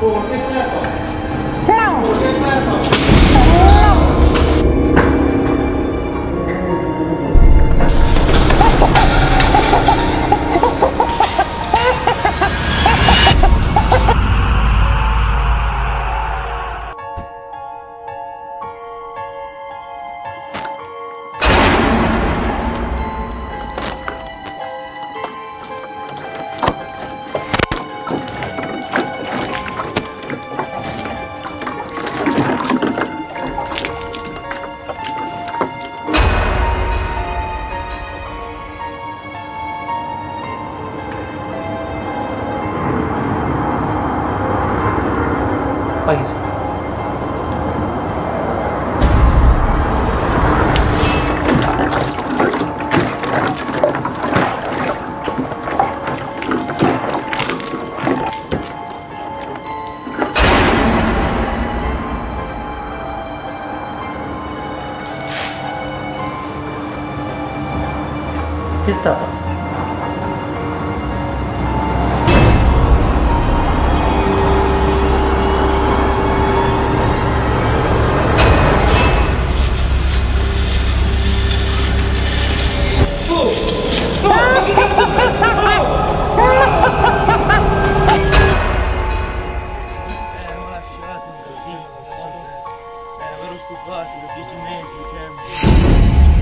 听到。pistão. Agora os culpados, o beatman, o Jeremy.